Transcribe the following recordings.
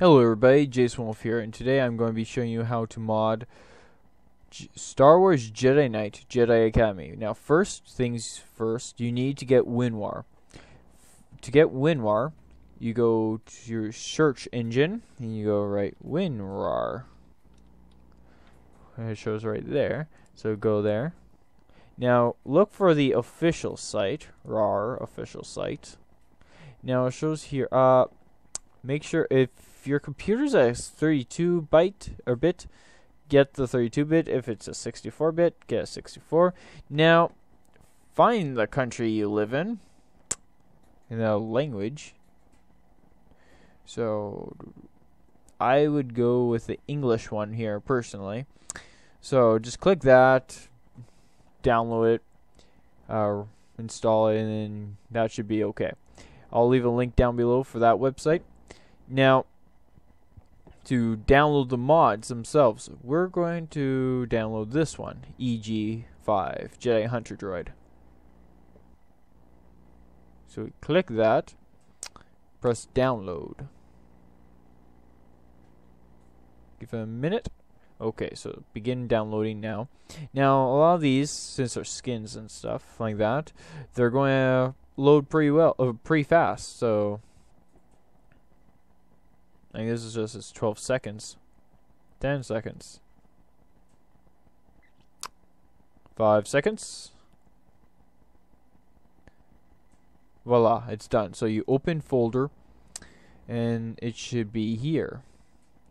Hello everybody, Jason Wolf here, and today I'm going to be showing you how to mod J Star Wars Jedi Knight Jedi Academy. Now first things first, you need to get WinRAR. To get WinRAR, you go to your search engine, and you go right WinRAR. It shows right there, so go there. Now look for the official site, RAR official site. Now it shows here, uh, make sure if your computer's a 32 byte or bit, get the 32 bit. If it's a 64 bit, get a 64. Now, find the country you live in, in the language. So, I would go with the English one here personally. So, just click that, download it, uh, install it, and that should be okay. I'll leave a link down below for that website. Now, to download the mods themselves, we're going to download this one, EG5 Jedi Hunter Droid. So we click that, press download. Give it a minute. Okay, so begin downloading now. Now, a lot of these, since they're skins and stuff like that, they're going to load pretty well, uh, pretty fast. So I think this is just it's 12 seconds. 10 seconds. 5 seconds. Voila, it's done. So you open folder and it should be here.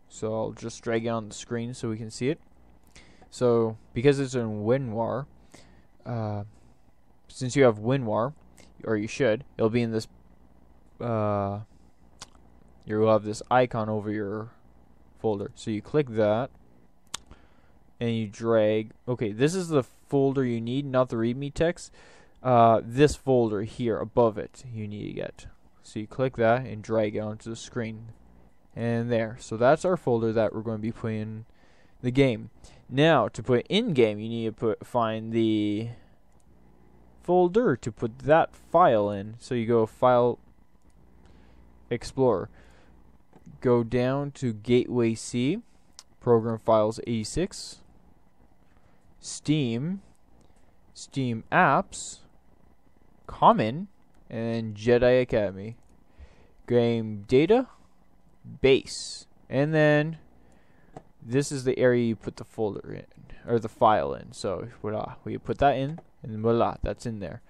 So I'll just drag it on the screen so we can see it. So because it's in WinRAR, uh, since you have WinRAR, or you should, it'll be in this uh, you will have this icon over your folder. So you click that and you drag. Okay, this is the folder you need, not the README text. Uh, this folder here above it you need to get. So you click that and drag it onto the screen. And there. So that's our folder that we're going to be putting in the game. Now, to put in game, you need to put find the folder to put that file in. So you go File Explorer go down to Gateway C, Program Files 86, Steam, Steam Apps, Common, and Jedi Academy. Game Data, Base, and then this is the area you put the folder in, or the file in. So, voila, we put that in, and voila, that's in there.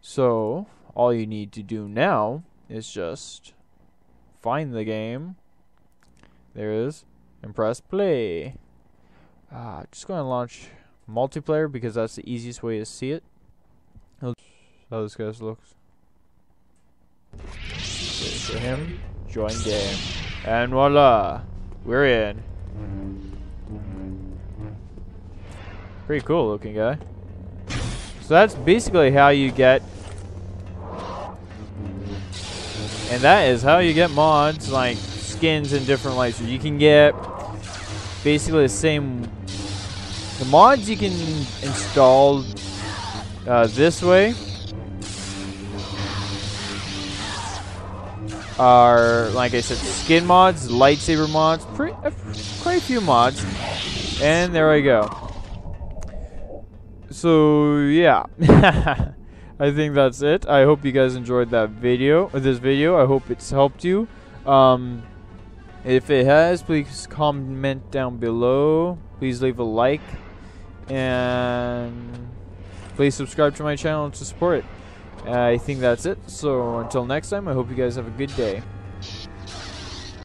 So, all you need to do now is just find the game, there is. And press play. Ah, just going to launch multiplayer because that's the easiest way to see it. How this guy looks. Okay, him. Join game. And voila. We're in. Pretty cool looking guy. So that's basically how you get and that is how you get mods like skins and different lights. You can get basically the same. The mods you can install uh, this way are, like I said, skin mods, lightsaber mods, pretty, uh, quite a few mods. And there I go. So, yeah. I think that's it. I hope you guys enjoyed that video, this video. I hope it's helped you. Um, if it has, please comment down below. Please leave a like. And please subscribe to my channel to support it. I think that's it. So until next time, I hope you guys have a good day.